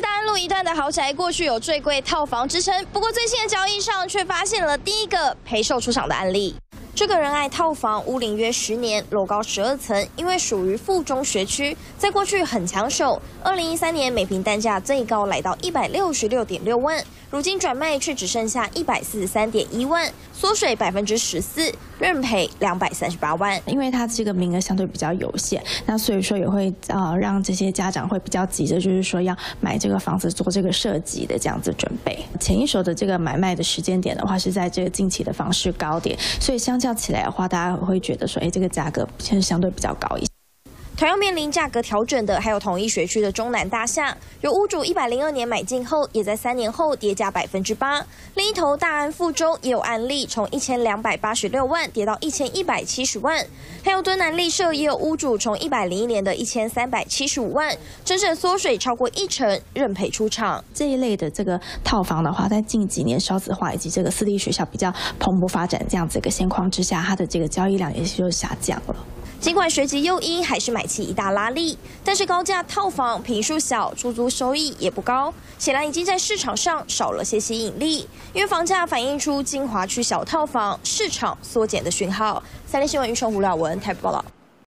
大安路一段的豪宅，过去有最贵套房之称，不过最新的交易上却发现了第一个陪售出场的案例。这个仁爱套房屋龄约十年，楼高十二层，因为属于附中学区，在过去很抢手。二零一三年每平单价最高来到一百六十六点六万，如今转卖却只剩下一百四十三点一万，缩水百分之十四，认赔两百三十八万。因为它这个名额相对比较有限，那所以说也会呃让这些家长会比较急着，就是说要买这个房子做这个设计的这样子准备。前一手的这个买卖的时间点的话，是在这个近期的房市高点，所以相。叫起来的话，大家会觉得说，哎，这个价格其实相对比较高一些。同样面临价格调整的，还有同一学区的中南大厦，有屋主一百零二年买进后，也在三年后跌价百分之八。另一头大安附中也有案例，从一千两百八十六万跌到一千一百七十万。还有敦南立社也有屋主从一百零一年的一千三百七十五万，整整缩水超过一成，认赔出场。这一类的这个套房的话，在近几年少子化以及这个私立学校比较蓬勃发展这样子一个现况之下，它的这个交易量也就下降了。尽管学籍诱因还是买气一大拉力，但是高价套房平数小，出租收益也不高，显然已经在市场上少了些吸引力。因为房价反映出金华区小套房市场缩减的讯号。三立新闻余成胡了文台北报道。